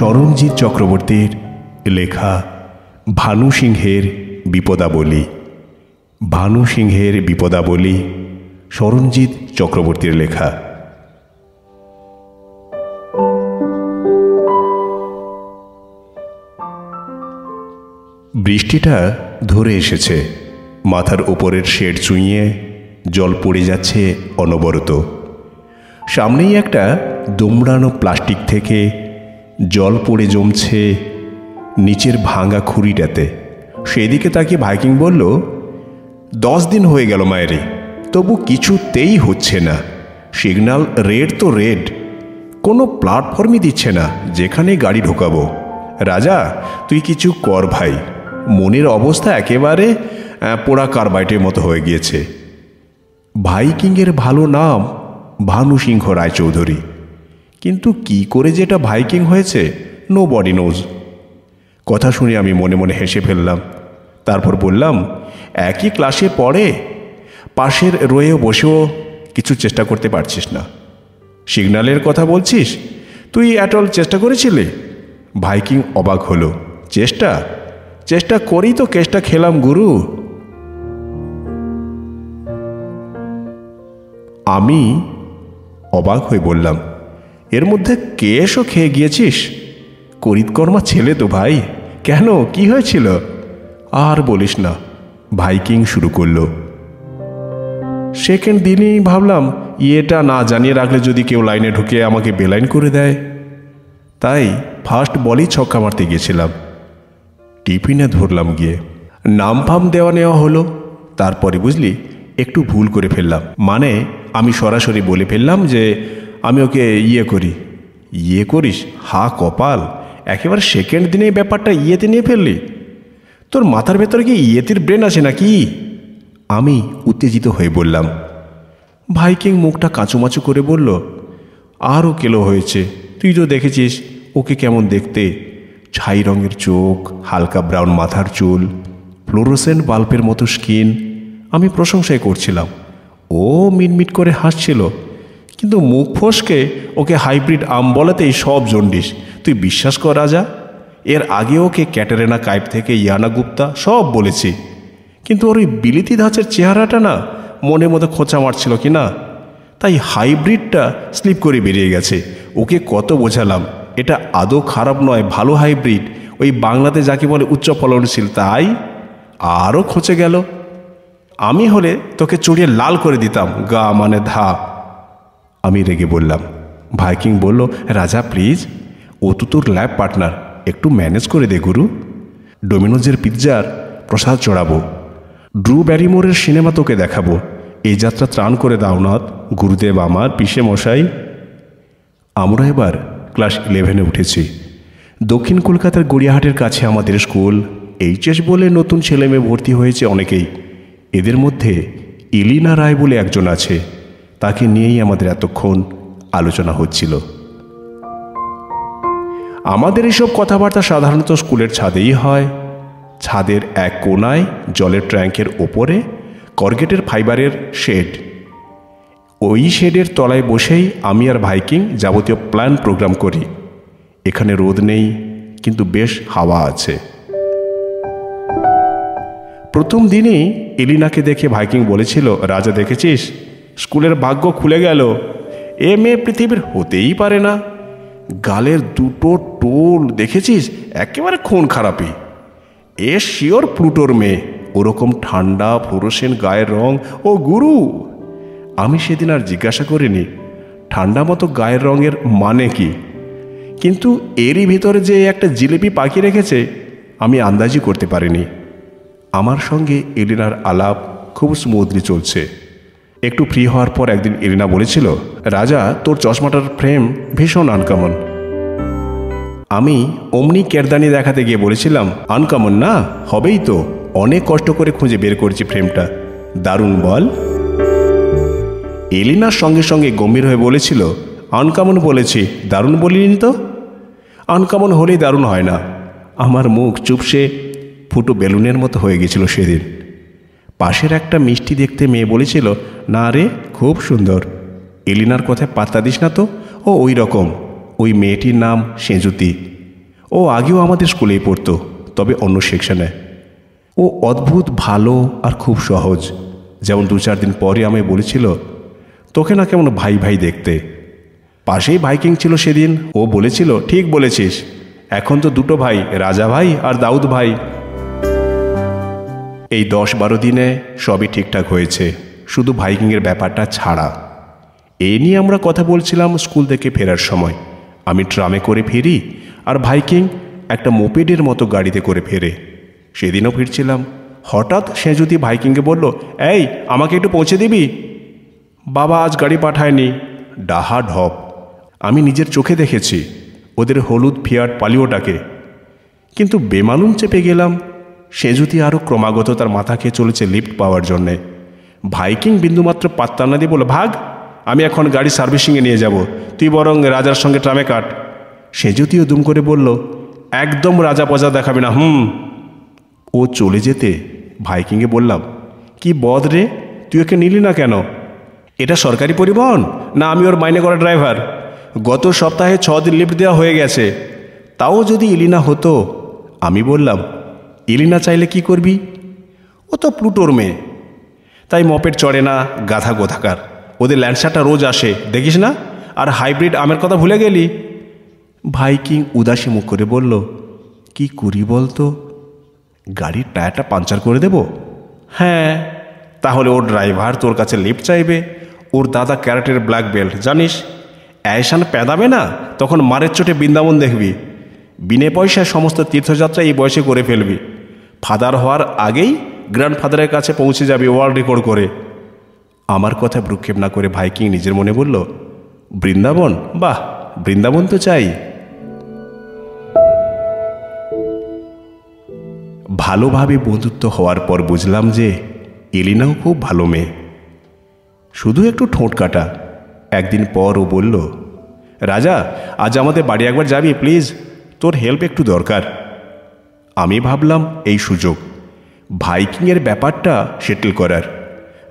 সরঞ্জিৎ চক্রবর্তীর লেখা ভানু সিংহের বিপদাবলী। ভানু সিংহের বিপদাবলী সরঞ্জিৎ চক্রবর্তীর লেখা। বৃষ্টিটা ধরে এসেছে। মাথার ওপরের শেড চুঁইয়ে জল পড়ে যাচ্ছে অনবরত। সামনেই একটা দুমড়ানো প্লাস্টিক থেকে জল পড়ে জমছে নিচের ভাঙা খুঁড়িটাতে। সেদিকে তাকে ভাইকিং বলল, দশ দিন হয়ে গেল মায়েরে, তবু কিছুতেই হচ্ছে না। সিগন্যাল রেড তো রেড, কোনো প্ল্যাটফর্মই দিচ্ছে না যেখানে গাড়ি ঢোকাবো। রাজা, তুই কিছু কর ভাই, মনের অবস্থা একেবারে পোড়া কারবাইটের মতো হয়ে গিয়েছে। ভাইকিংয়ের ভালো নাম ভানু সিংহ রায়চৌধুরী। কিন্তু কি করে যেটা ভাইকিং হয়েছে নো বডি নোজ কথা শুনে আমি মনে মনে হেসে ফেললাম। তারপর বললাম, একই ক্লাসে পড়ে, পাশের রয়েও বসেও কিছু চেষ্টা করতে পারছিস না। সিগন্যালের কথা বলছিস? তুই অ্যাটল চেষ্টা করেছিলি? ভাইকিং অবাক হলো। চেষ্টা? চেষ্টা করেই তো কেসটা খেলাম, গুরু। আমি অবাক হয়ে বললাম এর মধ্যে কেসও খেয়ে গিয়েছিস? করিতকর্মা ছেলে তো ভাই। কেন? কি হয়েছিল? আর বলিস না। ভাইকিং শুরু করল। সেকেন্ড দিনই ভাবলাম, ইয়েটা না জানিয়ে রাখলে যদি কেউ লাইনে ঢুকে আমাকে বেলাইন করে দেয়। তাই ফার্স্ট বলই ছক্কা মারতে গিয়েছিলাম। টিফিনে ধরলাম গিয়ে। নাম ফাম দেওয়া নেওয়া হলো। তারপরে বুঝলি, একটু ভুল করে ফেললাম। মানে আমি সরাসরি বলে ফেললাম যে আমি ওকে ইয়ে করি। ইয়ে করিস? হা, কপাল। একেবারে সেকেন্ড দিনেই ব্যাপারটা ইয়েতে নিয়ে ফেললি। তোর মাথার ভেতরে কি ইয়েতির ব্রেন আছে নাকি? আমি উত্তেজিত হয়ে বললাম। ভাইকিং মুখটা কাঁচুমাচু করে বলল আরও কেলো হয়েছে। তুই তো দেখেছিস, ওকে কেমন দেখতে? ছাই রঙের চোখ, হালকা ব্রাউন মাথার চুল ফ্লোরোসেন্ট বাল্বের মতো স্কিন আমি প্রশংসাই করছিলাম। ও মিটমিট করে হাসছিল। কিন্তু মুখ ফসকে ওকে হাইব্রিড আম বলাতেই সব জন্ডিস তুই বিশ্বাস কর রাজা, এর আগে ওকে ক্যাটারেনা কাইপ থেকে ইয়ানা গুপ্তা সব বলেছি। কিন্তু ওর ওই বিলিতি ধাঁচের চেহারাটা না মনের মতো খোঁচা মারছিল কি না? তাই হাইব্রিডটা স্লিপ করে বেরিয়ে গেছে। ওকে কত বোঝালাম, এটা আদৌ খারাপ নয়, ভালো হাইব্রিড। ওই বাংলাতে যাকে বলে উচ্চ ফলনশীল, তাই আরও খোঁচে গেল। আমি হলে তোকে চড়িয়ে লাল করে দিতাম, গা মানে ধা। আমি রেগে বললাম, ভাইকিং বলল, রাজা প্লিজ ও তো তোর ল্যাব পার্টনার একটু ম্যানেজ করে দে গুরু। ডোমিনোজের পিৎজার প্রসাদ চড়াবো। ড্রু ব্যারিমোরের সিনেমা তোকে দেখাবো। এই যাত্রা ত্রাণ করে দাও, নাথ, গুরুদেব আমার, পিসে মশাই। আমরা এবার ক্লাস ইলেভেনে উঠেছি। দক্ষিণ কলকাতার গড়িয়াহাটের কাছে আমাদের স্কুল এইচএস বলে নতুন ছেলে মেয়ে ভর্তি হয়েছে অনেকেই। এদের মধ্যে ইলিনা রায় বলে একজন আছে। তাকে নিয়েই আমাদের এতক্ষণ আলোচনা হচ্ছিল। আমাদের এসব কথাবার্তা সাধারণত স্কুলের ছাদেই হয়। ছাদের এক কোনায় জলের ট্যাঙ্কের ওপরে করগেটের ফাইবারের শেড। ওই শেডের তলায় বসেই আমি আর ভাইকিং যাবতীয় প্ল্যান প্রোগ্রাম করি। এখানে রোদ নেই, কিন্তু বেশ হাওয়া আছে। প্রথম দিনই এলিনাকে দেখে ভাইকিং বলেছিল, রাজা দেখেছিস? স্কুলের ভাগ্য খুলে গেল। এ মেয়ে পৃথিবীর হতেই পারে না। গালের দুটো টোল, দেখেছিস? একেবারে খুন খারাপই এ শিওর প্লুটোর মেয়ে। ওরকম ঠান্ডা ফ্লোরোসেন গায়ের রং। ও গুরু! আমি সেদিন আর জিজ্ঞাসা করিনি, ঠান্ডা মতো গায়ের রঙের মানে কি? কিন্তু এরই ভিতরে যে একটা জিলিপি পাখি রেখেছে, আমি আন্দাজই করতে পারিনি। আমার সঙ্গে এলিনার আলাপ খুব স্মুথলি চলছে। একটু ফ্রি হওয়ার পর একদিন এলিনা বলেছিল, রাজা, তোর চশমাটার ফ্রেম ভীষণ আনকমন আমি অমনি কেরদানি দেখাতে গিয়ে বলেছিলাম আনকমন না, হবেই তো। অনেক কষ্ট করে খুঁজে বের করেছি ফ্রেমটা দারুণ বল। এলিনার সঙ্গে সঙ্গে গম্ভীর হয়ে বলেছিল আনকমন বলেছি। দারুণ বলিনি তো? আনকমন হলেই দারুণ হয় না। আমার মুখ চুপসে ফুটো বেলুনের মতো হয়ে গেছিল সেদিন। পাশের একটা মিষ্টি দেখতে মেয়ে বলেছিল, না রে, খুব সুন্দর। এলিনার কথায় পাত্তা দিস না তো? ও ওই রকম। ওই মেয়েটির নাম সেঁজুতি। ও আগেও আমাদের স্কুলেই পড়তো, তবে অন্য সেকশনে। ও অদ্ভুত, ভালো আর খুব সহজ। যেমন দু চার দিন পরে আমায় বলেছিল, তোকে না কেমন ভাই ভাই দেখতে। পাশেই বাইকিং ছিল সেদিন। ও বলেছিল, ঠিক বলেছিস। এখন তো দুটো ভাই, রাজা ভাই আর দাউদ ভাই। এই দশ বারো দিনে সবই ঠিকঠাক হয়েছে, শুধু বাইকিংয়ের ব্যাপারটা ছাড়া। এই নিয়ে আমরা কথা বলছিলাম স্কুল থেকে ফেরার সময়। আমি ট্রামে করে ফিরি আর ভাইকিং একটা মোপেডের মতো গাড়িতে করে ফেরে। সেদিনও ফিরছিলাম। হঠাৎ সে যদি ভাইকিংকে বলল, এই, আমাকে একটু পৌঁছে দিবি? বাবা, আজ গাড়ি পাঠায়নি। ডাহা ঢপ। আমি নিজের চোখে দেখেছি, ওদের হলুদ ফিয়াট পালিওটাকে। কিন্তু বেমালুম চেপে গেলাম। সে যদি আরও ক্রমাগত তার মাথা খেয়ে চলেছে লিফট পাওয়ার জন্যে। ভাইকিং বিন্দুমাত্র পাত্তা না দিয়ে বলে ভাগ, আমি এখন গাড়ি সার্ভিসিংয়ে নিয়ে যাব। তুই বরং রাজার সঙ্গে ট্রামে কাট। সে যদিও দুম করে বলল, একদম রাজা পজা দেখাবে না, হুম? ও চলে যেতে ভাইকিংয়ে বললাম, কি বদ রে, তুই ওকে নিলি না কেন? এটা সরকারি পরিবহন? না, আমি ওর মাইনে করা ড্রাইভার গত সপ্তাহে ছ দিন লিফট দেওয়া হয়ে গেছে। তাও যদি ইলিনা হতো? আমি বললাম ইলিনা চাইলে কি করবি? ও তো প্লুটোর মেয়ে। তাই মপের চড়ে না, গাধা গোধাকার। ওদের ল্যান্ডসারটা রোজ আসে, দেখিস না? আর হাইব্রিড আমের কথা ভুলে গেলি? ভাইকিং উদাসী মুখ করে বলল, কি করি বলতো? গাড়ির টায়ারটা পাঞ্চার করে দেব? হ্যাঁ তাহলে ওর ড্রাইভার তোর কাছে লিফট চাইবে। ওর দাদা ক্যারেটের ব্ল্যাক বেল্ট, জানিস? অ্যাসান পেদাবে না, তখন মারের চোটে বৃন্দাবন দেখবি। বিনে পয়সায় সমস্ত তীর্থযাত্রা এই বয়সে করে ফেলবি। ফাদার হওয়ার আগেই গ্র্যান্ডফাদারের কাছে পৌঁছে যাবি ওয়ার্ল্ড রেকর্ড করে। আমার কথা ভ্রুক্ষেপ না করে ভাইকিং নিজের মনে বলল, বৃন্দাবন? বাহ, বৃন্দাবন তো চাই। ভালোভাবে বন্ধুত্ব হওয়ার পর বুঝলাম যে এলিনাও খুব ভালো মেয়ে। শুধু একটু ঠোঁট কাটা। একদিন পর ও বলল, রাজা, আজ আমাদের বাড়ি একবার যাবি, প্লিজ। তোর হেল্প একটু দরকার। আমি ভাবলাম এই সুযোগ। ভাইকিংয়ের ব্যাপারটা সেটেল করার।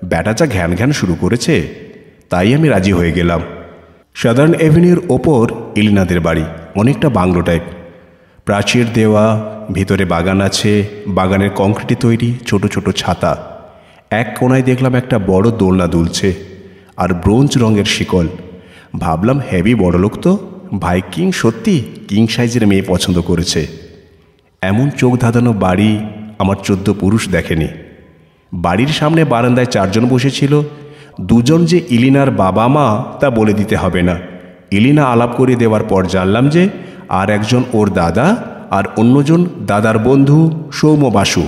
ব্যাটা যা ঘ্যান ঘ্যান শুরু করেছে, তাই আমি রাজি হয়ে গেলাম। সাধারণ এভিনিউর ওপর ইলিনাদের বাড়ি, অনেকটা বাংলো টাইপ। প্রাচীর দেওয়া, ভিতরে বাগান আছে, বাগানের কংক্রিটে তৈরি ছোট ছোট ছাতা। এক কোনায় দেখলাম একটা বড় দোলনা দুলছে, আর ব্রোঞ্জ রঙের শিকল। ভাবলাম হেভি বড়লোক তো ভাই কিং সত্যি কিং সাইজের মেয়ে পছন্দ করেছে। এমন চোখ ধাঁধানো বাড়ি আমার চোদ্দ পুরুষ দেখেনি। বাড়ির সামনে বারান্দায় চারজন বসেছিল। দুজন যে ইলিনার বাবা মা তা বলে দিতে হবে না। ইলিনা আলাপ করে দেওয়ার পর জানলাম যে আর একজন ওর দাদা আর অন্যজন দাদার বন্ধু সৌম বাসু।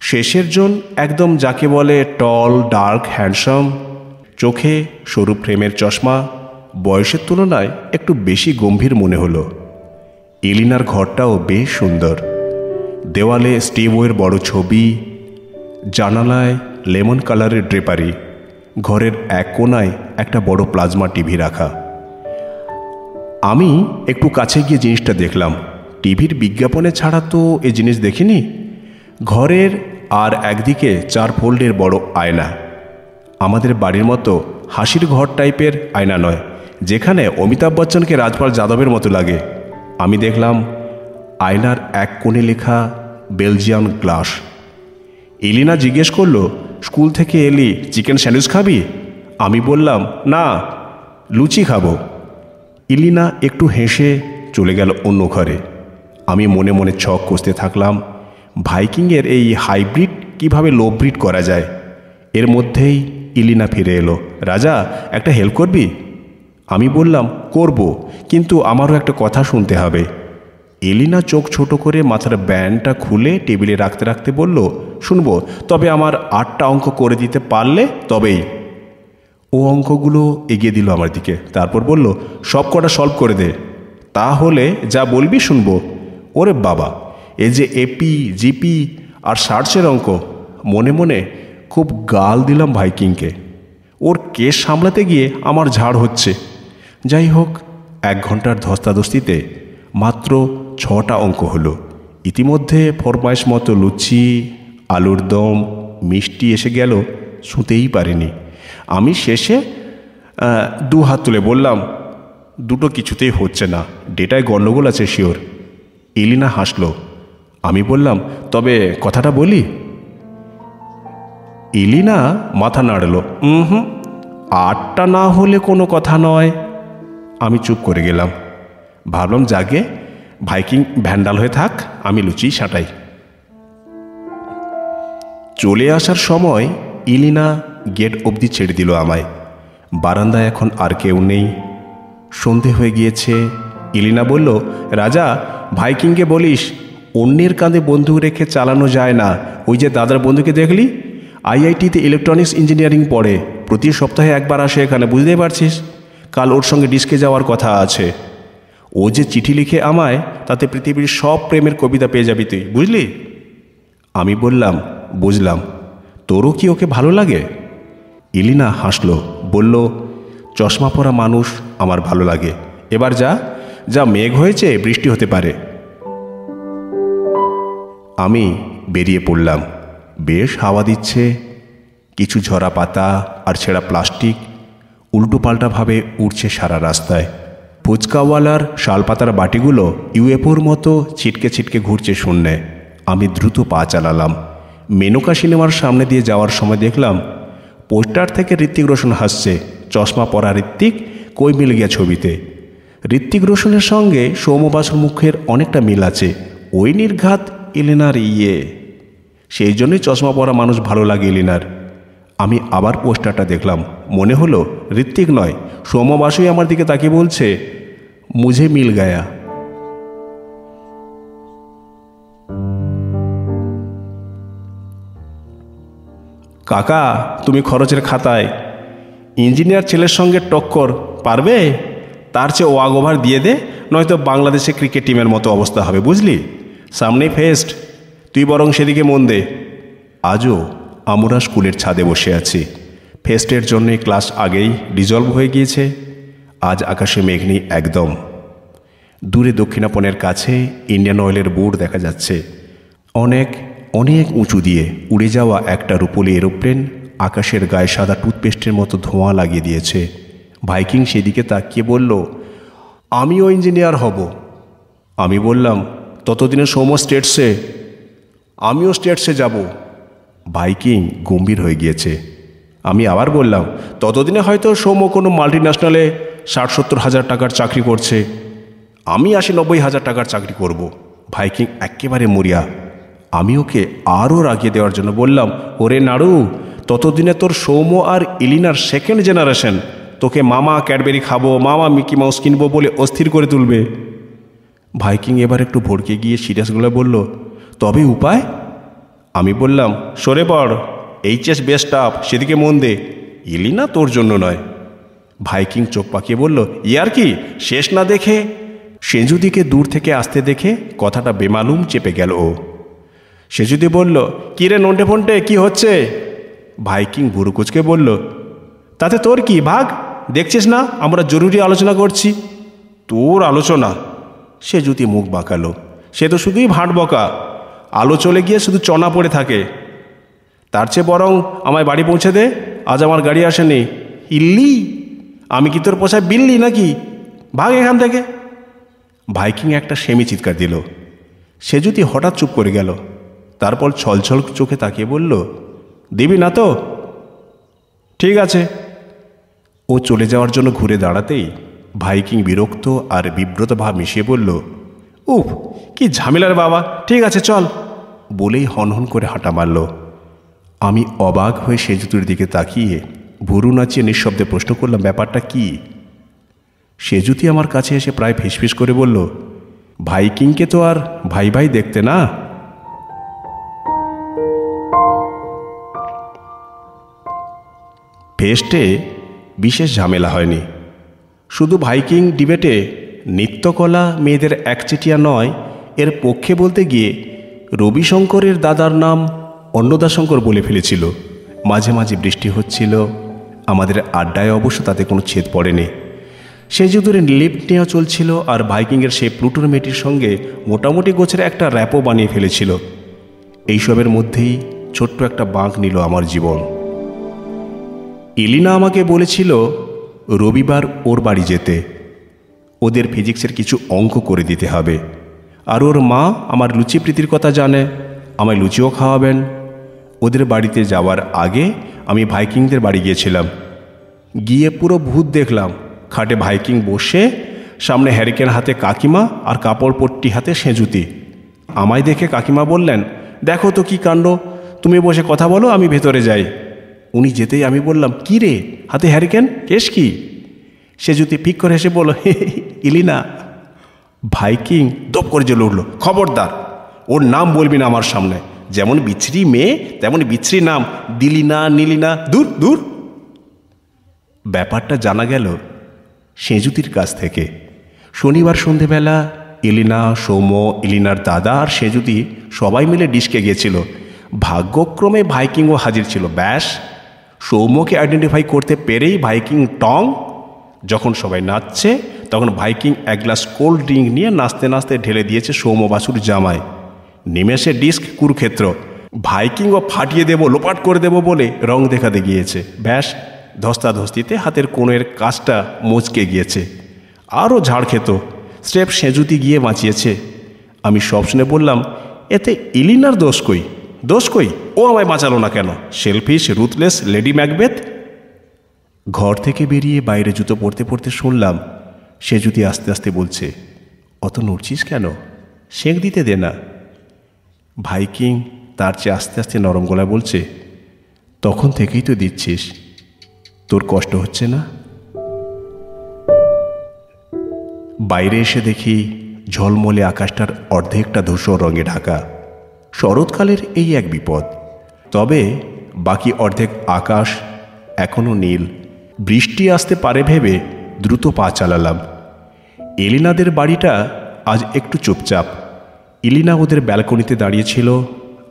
শেষের জন একদম যাকে বলে টল, ডার্ক, হ্যান্ডসাম, চোখে সরু ফ্রেমের চশমা, বয়সের তুলনায় একটু বেশি গম্ভীর মনে হলো। এলিনার ঘরটাও বেশ সুন্দর। দেওয়ালে স্টিভওয়ের বড় ছবি, জানালায় লেমন কালারের ড্রেপারি, ঘরের এক কোনায় একটা বড় প্লাজমা টিভি রাখা। আমি একটু কাছে গিয়ে জিনিসটা দেখলাম। টিভির বিজ্ঞাপনে ছাড়া তো এ জিনিস দেখিনি। ঘরের আর একদিকে চার ফোল্ডের বড় আয়না। আমাদের বাড়ির মতো হাসির ঘর টাইপের আয়না নয়, যেখানে অমিতাভ বচ্চনকে রাজপাল যাদবের মতো লাগে। আমি দেখলাম আয়নার এক কোণে লেখা বেলজিয়াম গ্লাস। এলিনা জিজ্ঞেস করল, স্কুল থেকে এলি চিকেন স্যান্ডউইচ খাবি? আমি বললাম, না, লুচি খাব। ইলিনা একটু হেসে চলে গেল অন্য ঘরে। আমি মনে মনে ছক কষতে থাকলাম, ভাইকিংয়ের এই হাইব্রিড কীভাবে লো ব্রিড করা যায়? এর মধ্যেই ইলিনা ফিরে এলো, রাজা, একটা হেল্প করবি? আমি বললাম, করব। কিন্তু আমারও একটা কথা শুনতে হবে। এলিনা চোখ ছোট করে মাথার ব্যান্ডটা খুলে টেবিলে রাখতে রাখতে বলল, শুনব, তবে আমার আটটা অঙ্ক করে দিতে পারলে তবেই। ও অঙ্কগুলো এগিয়ে দিল আমার দিকে, তারপর বলল, সব কটা সলভ করে দে। তাহলে যা বলবি শুনব। ওরে বাবা, এ যে এপি, জিপি আর সার্চের অঙ্ক, মনে মনে খুব গাল দিলাম ভাইকিংকে। ওর কেস সামলাতে গিয়ে আমার ঝাড় হচ্ছে। যাই হোক, এক ঘণ্টার ধস্তাধস্তিতে মাত্র ছটা অঙ্ক হলো। ইতিমধ্যে ফরমাইশ মতো লুচি, আলুর দম, মিষ্টি এসে গেল, শুতেই পারিনি। আমি শেষে দু হাত তুলে বললাম, দুটো কিছুতেই হচ্ছে না, ডেটায় গণ্ডগোল আছে শিওর। ইলিনা হাসল। আমি বললাম, তবে কথাটা বলি? ইলিনা মাথা নাড়ল হুম, আটটা না হলে কোনো কথা নয়। আমি চুপ করে গেলাম। ভাবলাম, জাগে, ভাইকিং ভ্যান্ডাল হয়ে থাক, আমি লুচি সাঁটাই। চলে আসার সময় ইলিনা গেট অবধি ছেড়ে দিল আমায়। বারান্দায় এখন আর কেউ নেই। সন্ধে হয়ে গিয়েছে। ইলিনা বলল, রাজা, ভাইকিংকে বলিস, অন্যের কাঁধে বন্দুক রেখে চালানো যায় না। ওই যে দাদার বন্ধুকে দেখলি? আইআইটিতে ইলেকট্রনিক্স ইঞ্জিনিয়ারিং পড়ে। প্রতি সপ্তাহে একবার আসে এখানে, বুঝতেই পারছিস? কাল ওর সঙ্গে ডিস্কে যাওয়ার কথা আছে। ও যে চিঠি লিখে আমায়, তাতে পৃথিবীর সব প্রেমের কবিতা পেয়ে যাবি তুই, বুঝলি? আমি বললাম, বুঝলাম। তোরও কি ওকে ভালো লাগে? ইলিনা হাসলো, বলল, চশমা পরা মানুষ আমার ভালো লাগে। এবার যা যা মেঘ হয়েছে, বৃষ্টি হতে পারে। আমি বেরিয়ে পড়লাম। বেশ হাওয়া দিচ্ছে, কিছু ঝরা পাতা আর ছেঁড়া প্লাস্টিক উল্টোপাল্টাভাবে উঠছে সারা রাস্তায়। ফুচকাওয়ালার শালপাতার বাটিগুলো ইউএফওর মতো ছিটকে ছিটকে ঘুরছে শূন্যে। আমি দ্রুত পা চালালাম। মেনকা সিনেমার সামনে দিয়ে যাওয়ার সময় দেখলাম, পোস্টার থেকে ঋত্বিক রোশন হাসছে, চশমা পরা ঋত্বিক কই মিল গিয়া ছবিতে। ঋত্বিক রোশনের সঙ্গে সৌমবাসুর মুখের অনেকটা মিল আছে। ওই নির্ঘাত এলেনার ইয়ে। সেই জন্যই চশমা পরা মানুষ ভালো লাগে এলিনার আমি আবার পোস্টারটা দেখলাম। মনে হলো ঋত্বিক নয় সৌমবাসুই আমার দিকে তাকিয়ে বলছে, মুঝে মিল গায়া। কাকা, তুমি খরচের খাতায় ইঞ্জিনিয়ার ছেলের সঙ্গে টক্কর পারবে? তার চেয়ে ওয়াগ ওভার দিয়ে দে, নয়তো বাংলাদেশে ক্রিকেট টিমের মতো অবস্থা হবে, বুঝলি? সামনেই ফেস্ট, তুই বরং সেদিকে মন দে। আজও। আমরা স্কুলের ছাদে বসে আছি। ফেস্টের জন্যে ক্লাস আগেই ডিজলভ হয়ে গিয়েছে। আজ আকাশে মেঘ নেই একদম। দূরে দক্ষিণাপনের কাছে ইন্ডিয়ান অয়েলের বোর্ড দেখা যাচ্ছে। অনেক অনেক উঁচু দিয়ে উড়ে যাওয়া একটা রূপলি এরোপ্লেন আকাশের গায়ে সাদা টুথপেস্টের মতো ধোঁয়া লাগিয়ে দিয়েছে। ভাইকিং সেদিকে তাকিয়ে বলল, আমিও ইঞ্জিনিয়ার হব। আমি বললাম, ততদিনে সৌম স্টেটসে আমিও স্টেটসে যাব। ভাইকিং গম্ভীর হয়ে গিয়েছে। আমি আবার বললাম, ততদিনে হয়তো সৌম্য কোনো মাল্টি ন্যাশনালে ষাট সত্তর হাজার টাকার চাকরি করছে। আমি আশি নব্বই হাজার টাকার চাকরি করব। ভাইকিং একেবারে মরিয়া। আমি ওকে আরও রাগিয়ে দেওয়ার জন্য বললাম, ওরে নাড়ু, ততদিনে তোর সৌম্য আর ইলিনার সেকেন্ড জেনারেশন তোকে মামা ক্যাডবেরি খাব, মামা মিকি মাউস কিনবো বলে অস্থির করে তুলবে। ভাইকিং এবার একটু ভড়কে গিয়ে সিরিয়াসগুলো বলল, তবে উপায়? আমি বললাম, সরে পড়, এইচএস বেস্ট আপ সেদিকে মন দে। ইলিনা তোর জন্য নয়? ভাইকিং চোখ পাকিয়ে বলল, ইয়ার কি, শেষ না দেখে? সেজুদিকে দূর থেকে আসতে দেখে কথাটা বেমালুম চেপে গেল ও। সেজুদি বলল, কী রে নন্টে ফন্টে, কি হচ্ছে? ভাইকিং বুড়ুকুচকে বলল, তাতে তোর কি, ভাগ? দেখছিস না, আমরা জরুরি আলোচনা করছি। তোর আলোচনা? সে যদি মুখ বাঁকালো, সে তো শুধুই ভাঁট বকা। আলো চলে গিয়ে শুধু চনা পড়ে থাকে। তার চেয়ে বরং আমায় বাড়ি পৌঁছে দে, আজ আমার গাড়ি আসেনি। ইল্লি? আমি কি তোর পোষায় বিল্লি নাকি? ভাগ এখান থেকে। ভাইকিং একটা সেমি চিৎকার দিল। সে যদি হঠাৎ চুপ করে গেল, তারপর ছলছল চোখে তাকিয়ে বলল, দিবি না তো? ঠিক আছে। ও চলে যাওয়ার জন্য ঘুরে দাঁড়াতেই ভাইকিং বিরক্ত আর বিব্রত ভাব মিশিয়ে বলল, উফ, কি ঝামেলার বাবা। ঠিক আছে, চল। বলেই হনহন করে হাঁটা মারল। আমি অবাক হয়ে সে সেজুতুর দিকে তাকিয়ে ভুরু নাচিয়ে নিঃশব্দে প্রশ্ন করলাম, ব্যাপারটা কি? সেজুতি আমার কাছে এসে প্রায় ফিসফিস করে বলল, ভাইকিংকে তো আর ভাই ভাই দেখতে না? ফেস্টে বিশেষ ঝামেলা হয়নি। শুধু ভাইকিং ডিবেটে নৃত্যকলা মেয়েদের একচেটিয়া নয়, এর পক্ষে বলতে গিয়ে রবিশঙ্করের দাদার নাম অন্নদাশঙ্কর বলে ফেলেছিল। মাঝে মাঝে বৃষ্টি হচ্ছিল। আমাদের আড্ডায় অবশ্য তাতে কোনো ছেদ পড়েনি। সেই যুদ্ধরে লিফট নেওয়া চলছিল আর ভাইকিংয়ের সেই প্লুটোর মেয়েটির সঙ্গে মোটামুটি গোছের একটা র্যাপও বানিয়ে ফেলেছিল। এইসবের মধ্যেই ছোট্ট একটা বাঁক নিল আমার জীবন। ইলিনা আমাকে বলেছিল, রবিবার ওর বাড়ি যেতে। ওদের ফিজিক্সের কিছু অঙ্ক করে দিতে হবে। আর ওর মা আমার লুচি প্রীতির কথা জানে, আমায় লুচিও খাওয়াবেন। ওদের বাড়িতে যাওয়ার আগে আমি ভাইকিংদের বাড়ি গিয়েছিলাম। গিয়ে পুরো ভূত দেখলাম। খাটে ভাইকিং বসে, সামনে হ্যারিকেন হাতে কাকিমা আর কাপড় পট্টি হাতে সেঁজুতি। আমায় দেখে কাকিমা বললেন, দেখো তো কি কাণ্ড। তুমি বসে কথা বলো, আমি ভেতরে যাই। উনি যেতেই আমি বললাম, কি রে? হাতে হ্যারিকেন? কেস কি? সে জুতি পিক করে এসে বলল ইলিনা। ভাইকিং দপ করে জ্বলে উঠল, খবরদার, ওর নাম বলবি না আমার সামনে। যেমন বিচ্ছিরি মেয়ে, তেমন বিচ্ছিরি নাম। দিলি না, নিলি না, দূর দূর। ব্যাপারটা জানা গেল সেজুতির কাছ থেকে। শনিবার সন্ধেবেলা এলিনা সৌম্য এলিনার দাদা আর সেজুতি সবাই মিলে ডিস্কে গিয়েছিল। ভাগ্যক্রমে ভাইকিংও হাজির ছিল। ব্যাস, সৌম্যকে আইডেন্টিফাই করতে পেরেই ভাইকিং টং, যখন সবাই নাচছে তখন ভাইকিং এক গ্লাস কোল্ড ড্রিঙ্ক নিয়ে নাচতে নাচতে ঢেলে দিয়েছে সৌম্য বাসুর জামায় নিমেষে ডিস্ক কুরুক্ষেত্র। ভাইকিংও ফাটিয়ে দেব, লোপাট করে দেব বলে রং দেখাতে গিয়েছে। ব্যাস, ধস্তাধস্তিতে হাতের কোণের কাজটা মুচকে গিয়েছে। আরও ঝাড় খেত। স্রেফ সেজুতি গিয়ে বাঁচিয়েছে। আমি সব শুনে বললাম, এতে ইলিনার দোষ কই? দোষ কই? ও আমায় বাঁচালো না কেন? Selfish, ruthless, lady Macbeth? ঘর থেকে বেরিয়ে বাইরে জুতো পরতে পরতে শুনলাম সে যদি আস্তে আস্তে বলছে, অত নড়ছিস কেন? সেঁক দিতে দে না। ভাইকিং তার চেয়ে আস্তে আস্তে নরম গলায় বলছে, তখন থেকেই তো দিচ্ছিস। তোর কষ্ট হচ্ছে না? বাইরে এসে দেখি ঝলমলে আকাশটার অর্ধেকটা ধূসর রঙে ঢাকা। শরৎকালের এই এক বিপদ। তবে বাকি অর্ধেক আকাশ এখনও নীল। বৃষ্টি আসতে পারে ভেবে দ্রুত পা চালালাম। এলিনাদের বাড়িটা আজ একটু চুপচাপ। ইলিনা ওদের ব্যালকনিতে দাঁড়িয়েছিল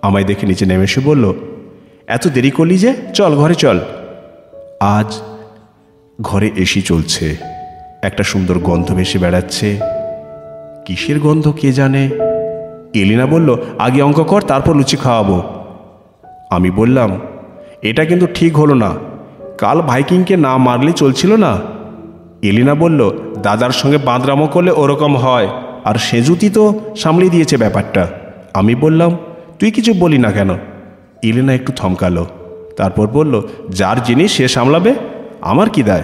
আমায় দেখে নিচে নেমে এসে বলল, এত দেরি করলি যে? চল, ঘরে চল। আজ ঘরে এসি চলছে। একটা সুন্দর গন্ধ ভেসে বেড়াচ্ছে। কিসের গন্ধ কে জানে? এলিনা বলল, আগে অঙ্ক কর, তারপর লুচি খাওয়াবো। আমি বললাম, এটা কিন্তু ঠিক হলো না। কাল ভাইকিংকে না মারলে চলছিল না? এলিনা বলল, দাদার সঙ্গে বাঁদরামো করলে ওরকম হয়। আর সেজুতি তো সামলে দিয়েছে ব্যাপারটা। আমি বললাম, তুই কিছু বলি না কেন? এলিনা একটু থমকালো, তারপর বলল, যার জিনিস সে সামলাবে, আমার কি দায়?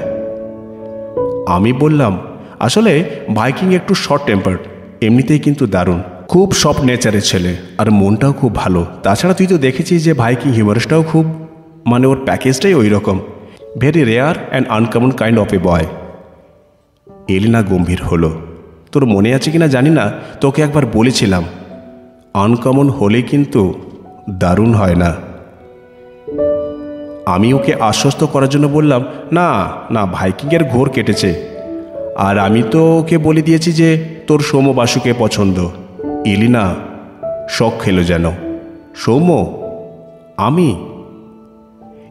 আমি বললাম, আসলে ভাইকিং একটু শর্ট টেম্পার্ড এমনিতেই কিন্তু দারুণ। খুব সফট নেচারের ছেলে, আর মনটাও খুব ভালো। তাছাড়া তুই তো দেখেছিস যে ভাইকিং হিউমারসটাও খুব মানে ওর প্যাকেজটাই ওই রকম very rare and uncommon kind of a boy Elina গম্ভীর হলো। তোর মনে আছে কিনা জানি না, তোকে একবার বলেছিলাম। আনকমন হলে কিন্তু দারুণ হয় না। আমি ওকে আশ্বস্ত করার জন্য বললাম, না না, ভাইকিংয়ের ঘোর কেটেছে। আর আমি তো ওকে বলে দিয়েছি যে তোর সৌম্য বাসুকে পছন্দ। এলিনা শখ খেলো যেন। সৌম্য, আমি?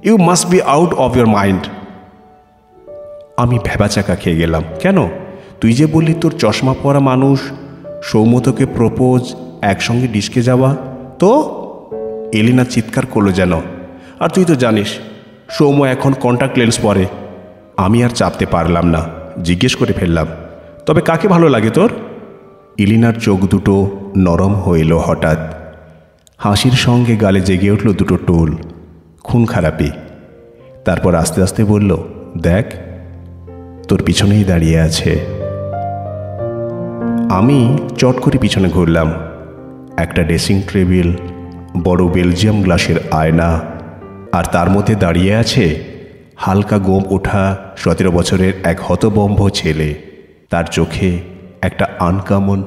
You must be out of your mind আমি ভেবাচাকা খেয়ে গেলাম। কেন? তুই যে বললি তোর চশমা পরা মানুষ, সৌম্য তোকে প্রপোজ, একসঙ্গে ডিস্কে যাওয়া, তো? এলিনা চিৎকার করল যেন। আর তুই তো জানিস, সৌম্য এখন কন্ট্যাক্ট লেন্স পরে। আমি আর চাপতে পারলাম না, জিজ্ঞেস করে ফেললাম। তবে কাকে ভালো লাগে তোর? ইলিনার চোখ দুটো নরম হইল হঠাৎ। হাসির সঙ্গে গালে জেগে উঠল দুটো টোল, খুন খারাপি। তারপর আস্তে আস্তে বলল, দেখ তোর পিছনেই দাঁড়িয়ে আছে। আমি চট করে পিছনে ঘুরলাম। একটা ড্রেসিং টেবিল, বড় বেলজিয়াম গ্লাসের আয়না, আর তার মধ্যে দাঁড়িয়ে আছে হালকা গোম ওঠা সতেরো বছরের এক হতবম্ব ছেলে। তার চোখে একটা আনকামন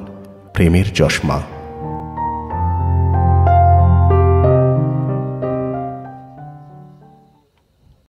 প্রেমের চশমা।